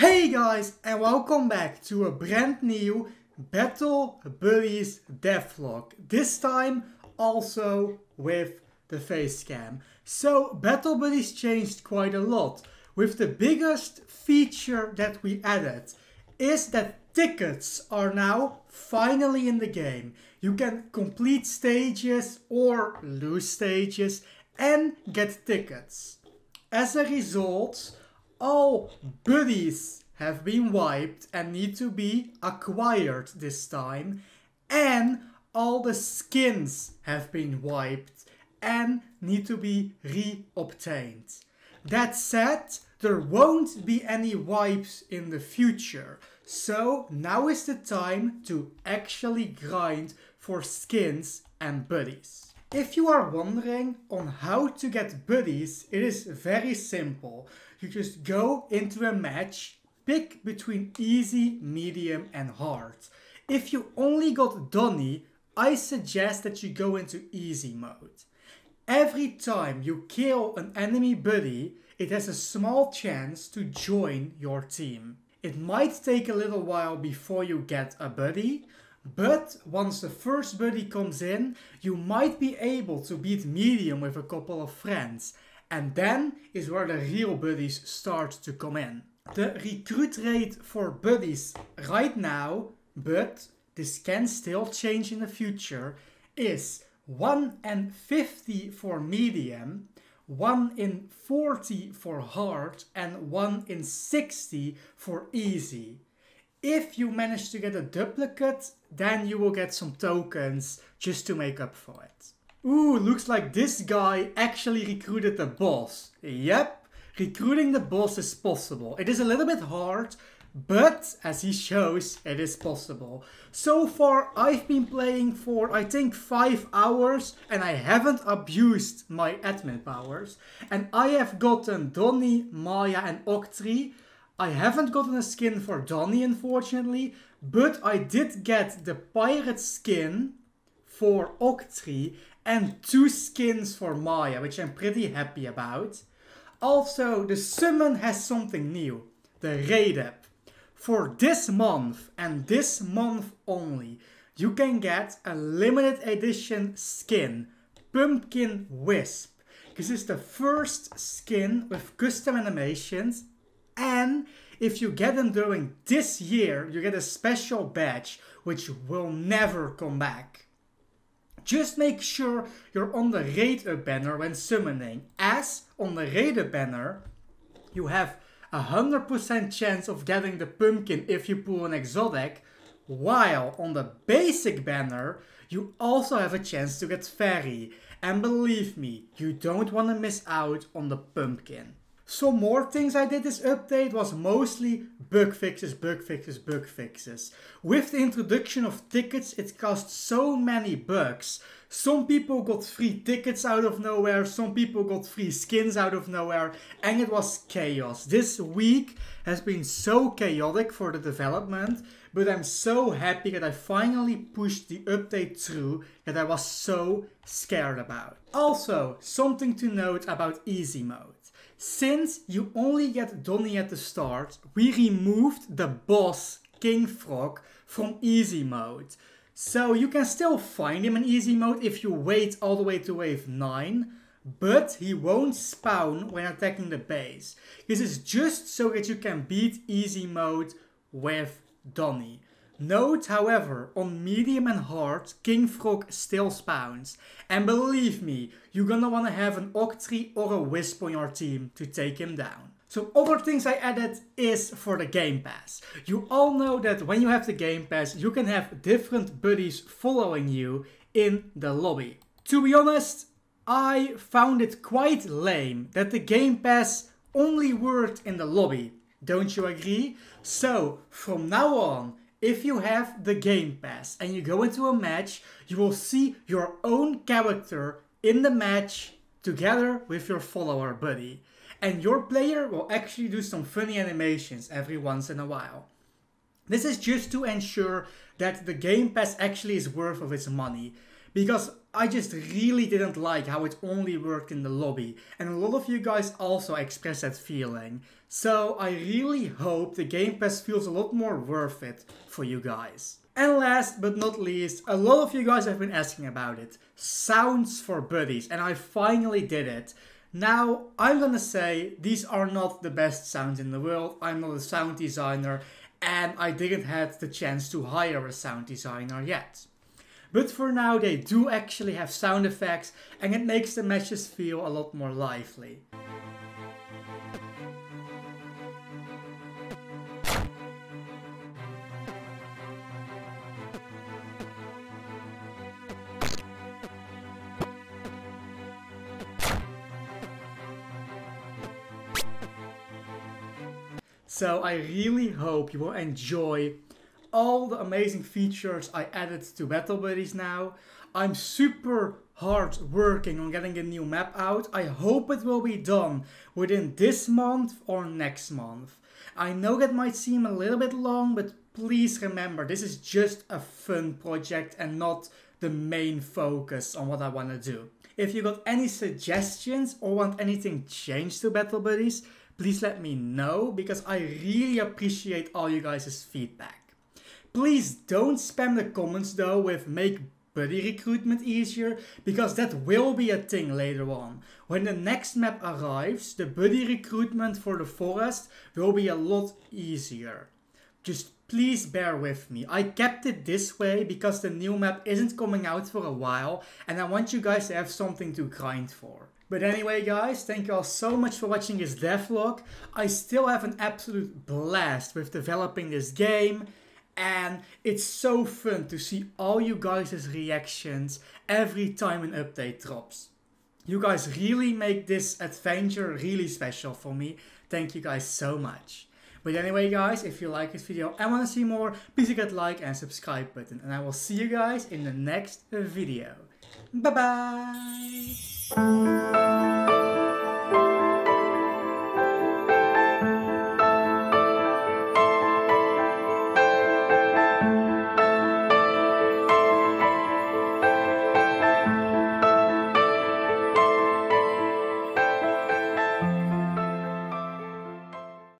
Hey guys and welcome back to a brand new Battle Buddies devlog. This time also with the face cam. So Battle Buddies changed quite a lot. With the biggest feature that we added is that tickets are now finally in the game. You can complete stages or lose stages and get tickets. As a result, Oh, all buddies have been wiped and need to be acquired this time. And all the skins have been wiped and need to be re-obtained. That said, there won't be any wipes in the future. So now is the time to actually grind for skins and buddies. If you are wondering on how to get buddies, it is very simple. You just go into a match, pick between easy, medium and hard. If you only got Donny, I suggest that you go into easy mode. Every time you kill an enemy buddy, it has a small chance to join your team. It might take a little while before you get a buddy, but once the first buddy comes in, you might be able to beat medium with a couple of friends. And then is where the real buddies start to come in. The recruit rate for buddies right now, but this can still change in the future, is 1 in 50 for medium, 1 in 40 for hard, and 1 in 60 for easy. If you manage to get a duplicate, then you will get some tokens just to make up for it. Ooh, looks like this guy actually recruited the boss. Yep, recruiting the boss is possible. It is a little bit hard, but as he shows, it is possible. So far, I've been playing for, I think, 5 hours and I haven't abused my admin powers. And I have gotten Donny, Maya and Octree I haven't gotten a skin for Donny unfortunately, but I did get the pirate skin for Octree and two skins for Maya, which I'm pretty happy about. Also, the summon has something new, the raid. For this month and this month only, you can get a limited edition skin, Pumpkin Wisp. This is the first skin with custom animations and if you get them during this year, you get a special badge which will never come back. Just make sure you're on the raid banner when summoning, as on the raid banner, you have a 100% chance of getting the pumpkin if you pull an exotic, while on the basic banner, you also have a chance to get fairy. And believe me, you don't want to miss out on the pumpkin. Some more things I did this update was mostly bug fixes, bug fixes, bug fixes. With the introduction of tickets, it caused so many bugs. Some people got free tickets out of nowhere, some people got free skins out of nowhere, and it was chaos. This week has been so chaotic for the development, but I'm so happy that I finally pushed the update through that I was so scared about. Also, something to note about easy mode. Since you only get Donny at the start, we removed the boss King Frog from easy mode. So you can still find him in easy mode if you wait all the way to wave 9, but he won't spawn when attacking the base. This is just so that you can beat easy mode with Donny. Note, however, on medium and hard, King Frog still spawns. And believe me, you're gonna wanna have an Octree or a Wisp on your team to take him down. Some other things I added is for the Game Pass. You all know that when you have the Game Pass, you can have different buddies following you in the lobby. To be honest, I found it quite lame that the Game Pass only worked in the lobby. Don't you agree? So, from now on, if you have the Game Pass and you go into a match, you will see your own character in the match together with your follower buddy. And your player will actually do some funny animations every once in a while. This is just to ensure that the Game Pass actually is worth of its money. Because I just really didn't like how it only worked in the lobby. And a lot of you guys also expressed that feeling. So I really hope the Game Pass feels a lot more worth it for you guys. And last but not least, a lot of you guys have been asking about it. Sounds for buddies, and I finally did it. Now, I'm gonna say these are not the best sounds in the world. I'm not a sound designer, and I didn't have the chance to hire a sound designer yet. But for now, they do actually have sound effects, and it makes the matches feel a lot more lively. So I really hope you will enjoy all the amazing features I added to Battle Buddies now. I'm super hard working on getting a new map out. I hope it will be done within this month or next month. I know that might seem a little bit long, but please remember this is just a fun project and not the main focus on what I want to do. If you got any suggestions or want anything changed to Battle Buddies, please let me know because I really appreciate all you guys' feedback. Please don't spam the comments though with make buddy recruitment easier because that will be a thing later on. When the next map arrives, the buddy recruitment for the forest will be a lot easier. Just please bear with me. I kept it this way because the new map isn't coming out for a while and I want you guys to have something to grind for. But anyway guys, thank you all so much for watching this devlog. I still have an absolute blast with developing this game and it's so fun to see all you guys' reactions every time an update drops. You guys really make this adventure really special for me. Thank you guys so much. But anyway guys, if you like this video and want to see more, please hit that like and subscribe button. And I will see you guys in the next video. Bye bye!